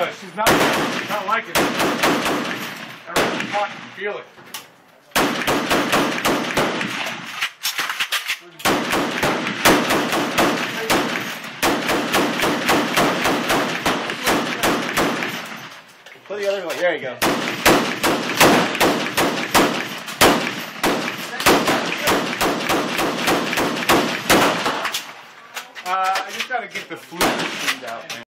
uh, she's not, not liking it. I really fucking feel it. Put the other one. There you go. Uh, I just gotta get the flute cleaned out, man.